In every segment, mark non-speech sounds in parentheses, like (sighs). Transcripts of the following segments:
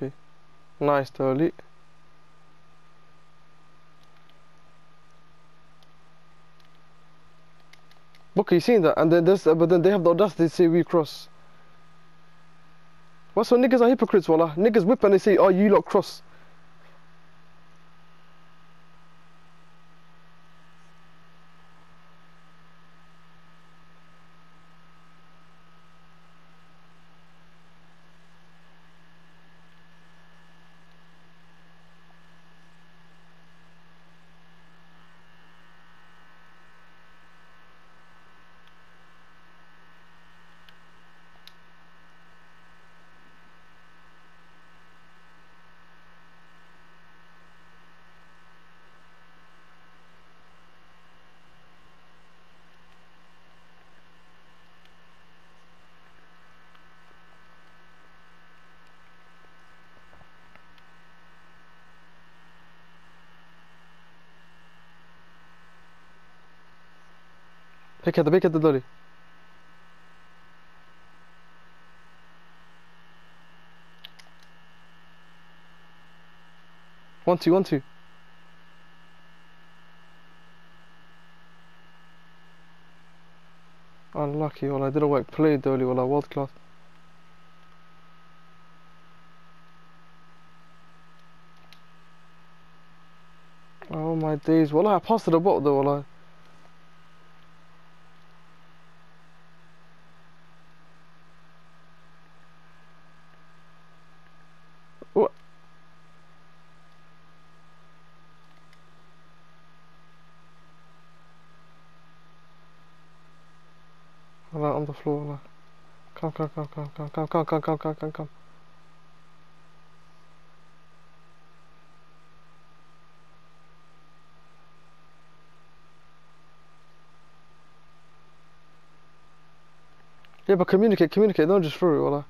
Unlucky. Nice, Dolly. Booker, you seen that? And then this, uh, but then they have the audacity to say we cross. What's so niggas are hypocrites, wallah. Niggas whip and they say, oh, you lot cross. The pick at the Dolly. One two one two. Unlucky, well I didn't work played Dolly, well I world class. Oh my days, well I passed the bot though, well I What? Come, come, come, come, come, come, come, come, come, come, come, come. Yeah, but communicate, communicate, don't just throw it, voilà.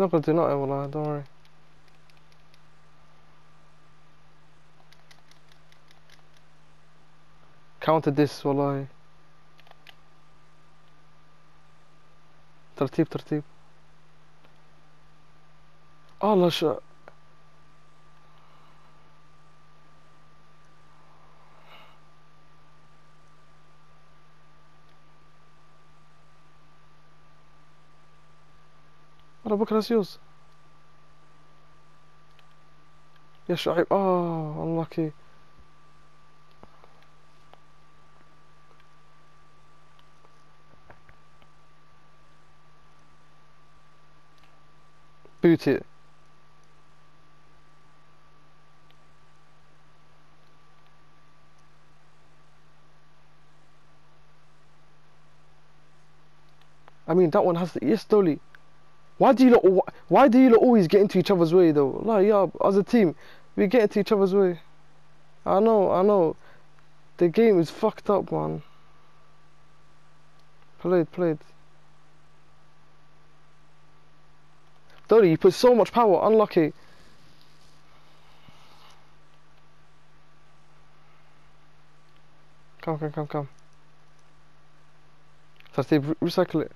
not gonna they're not I? don't worry. Counter this, wallahi. ترتيب ترتيب. Allah شاء أنا بكرة سيوز يا شعيب آه unlucky boot it I mean that one has to yes Dolly why do you why do you always get into each other's way though? Like yeah, as a team, we get into each other's way. I know, I know. The game is fucked up, man. Played, played. Dolly, you put so much power. Unlucky. Come, come, come, come. So they recycle it.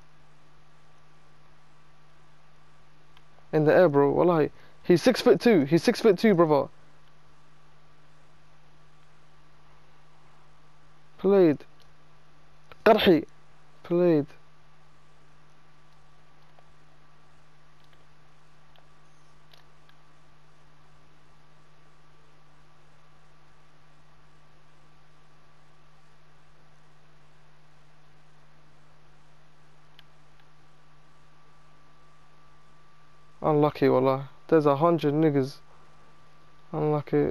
in the air, bro. Wallahi. He's six foot two. He's six foot two, brother. Played. Qarhi. Played. Unlucky, wallah. There's a hundred niggas. Unlucky.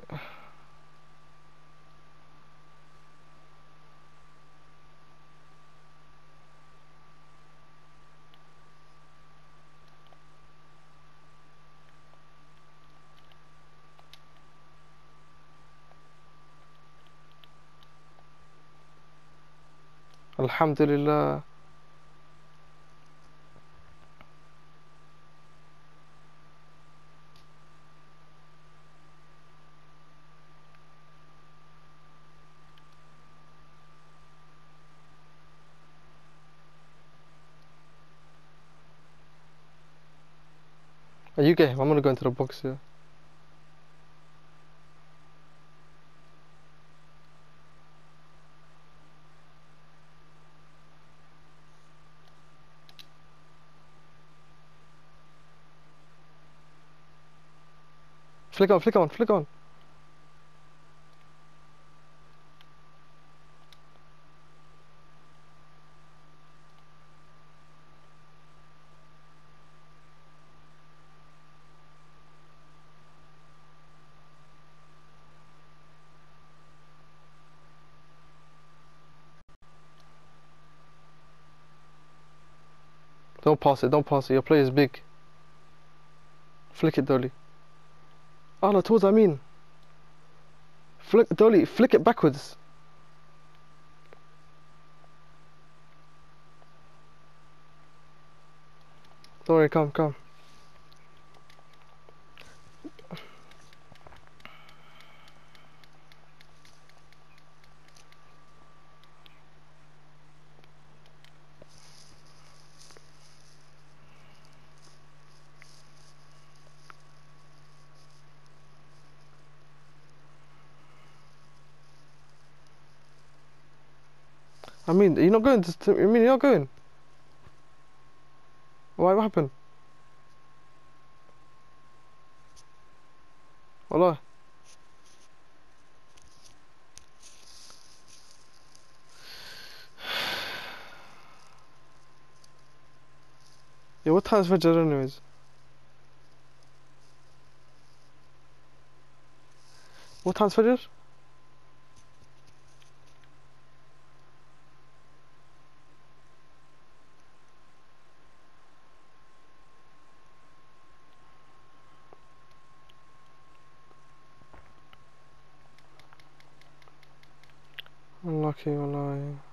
Alhamdulillah. You get him. I'm gonna go into the box here. Flick on, flick on, flick on. Don't pass it, don't pass it. Your play is big. Flick it, Dolly. No, towards I mean. Flick, Dolly, flick it backwards. Don't worry, come, come. I mean, you're not going to. I mean, you're not going. Why? What happened? Wallah. (sighs) Yeah, what time's Fajr anyways? What time's Fajr? Unlucky, wallahi.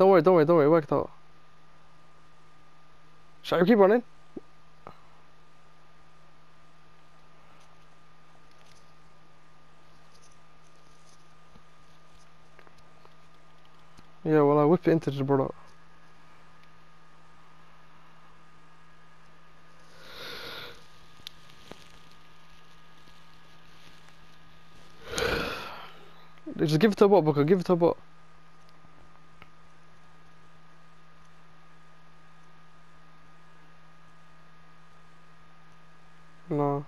Don't worry, don't worry, don't worry, work it out. Shall I keep running? Yeah, well I whip it into the brother. Just give it to a bot, Booker, give it to a bot. No.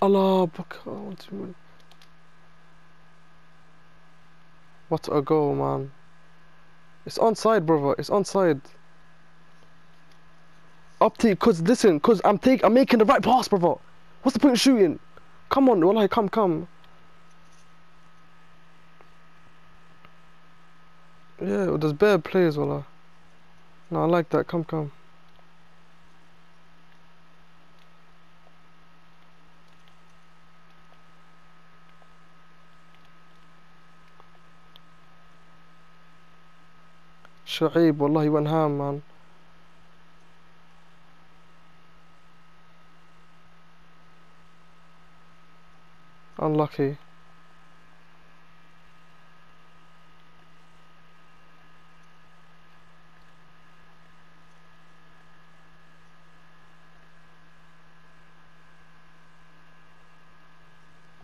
Allah, Booker, what a goal, man. It's onside, brother. It's onside. Up to you, cause listen, cause I'm take, I'm making the right pass, brother. What's the point of shooting? Come on, wallahi, come, come. Yeah, well, there's better players, wallah. No, I like that. Come, come. Shaib, wallah, he went ham, man. Unlucky.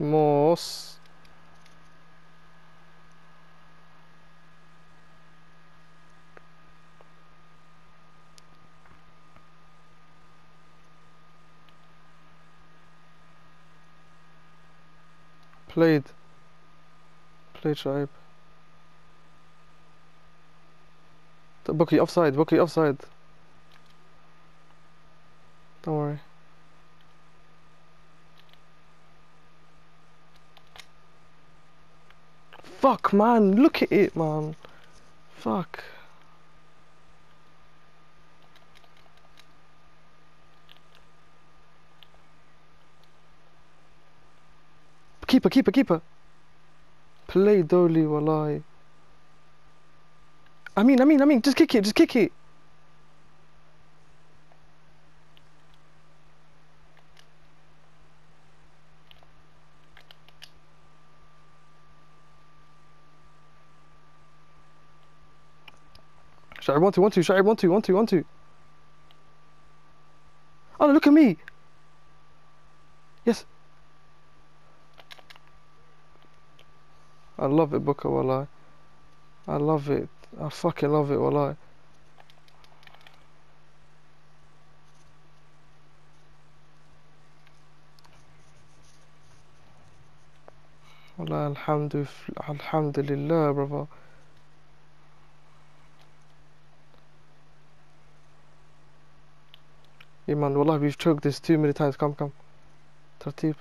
More. Played. Played Shaib. Bookie offside, Bookie offside. Don't worry. Fuck man, look at it man. Fuck. Keeper, keeper, keeper. Play Dolly, wallahi. I mean, I mean, I mean, just kick it, just kick it. Sha'ib one two one two Sha'ib one two one two one two. Oh look at me. Yes. I love it, Booker, wallahi. I love it. I fucking love it, wallahi. Wallah, alhamdulillah, alhamdulillah, brother. Yeah, man, we've choked this too many times. Come, come. Tartib.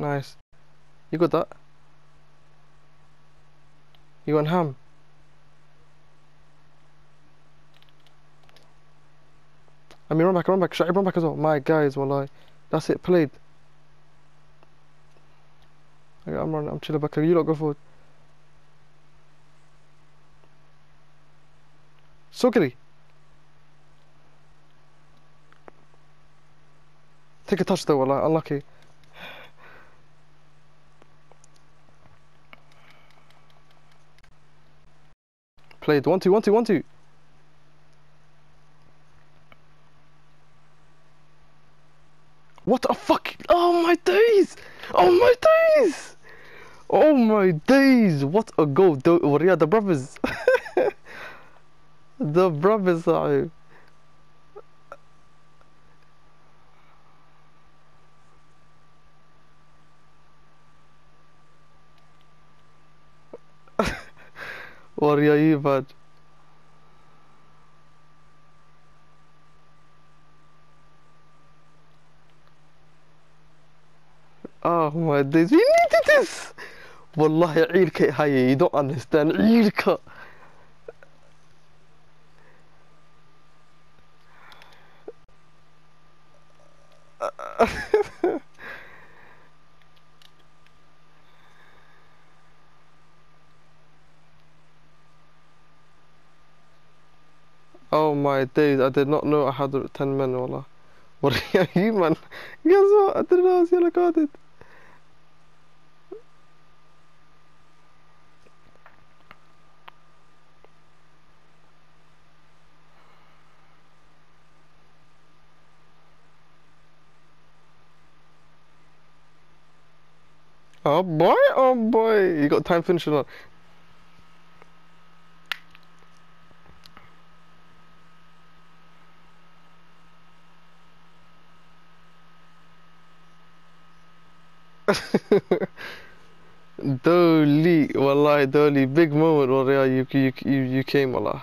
Nice. You got that? You want ham? I mean, run back, run back, Shaib, run back as well. My guys, wallahi. That's it, played. Okay, I'm running, I'm chilling back. You lot go forward. Sukri. Take a touch though, wallah, unlucky. Played one two one two one two. What the fuck? Oh my days! Oh my days! Oh my days! What a goal! Riyadh the brothers. (laughs) the brothers are. Warrior Ibad. Oh my days, we needed this! والله عيلك هاي you don't understand عيلك (laughs) Oh my days, I did not know I had 10 men, Allah, (laughs) What are you, man? Guess what? I didn't know I was yellow carded. Oh boy, oh boy, you got time finishing on. (laughs) Dolly, wallahi Dolly, big moment, wallahi, you, you, you, you came, wallah.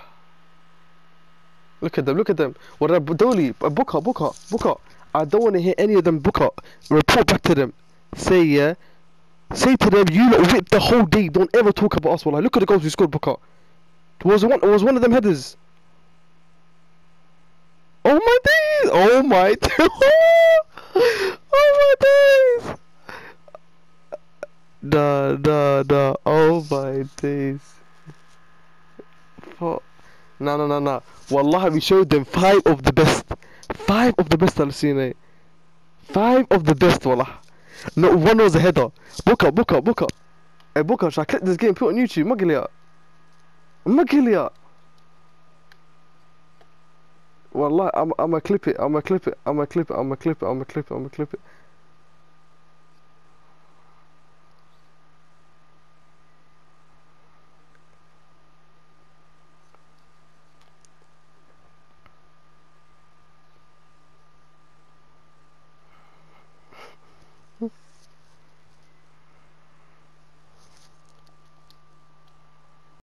Look at them, look at them. Wallahi, Dolly, uh, book up, book up, book. I don't want to hear any of them book. Report back to them. Say, yeah. Say to them, you lot ripped the whole day, don't ever talk about us, wallahi. Look at the goals we scored, book it Was one, was one of them headers. Oh my days! Oh my (laughs) days! oh my days! Nah, nah, nah. Oh my days. Fuck. No, no, no, no. Wallahi, we showed them five of the best. Five of the best I've seen, eh? Five of the best, wallah. No, one was a header. Booker, Booker, Booker. Hey, Booker, should I clip this game put on YouTube? Magilia. Magilia. Wallah, I'm, I'm gonna clip it. I'm gonna clip it. I'm gonna clip it. I'm gonna clip it. I'm gonna clip it. I'm gonna clip it.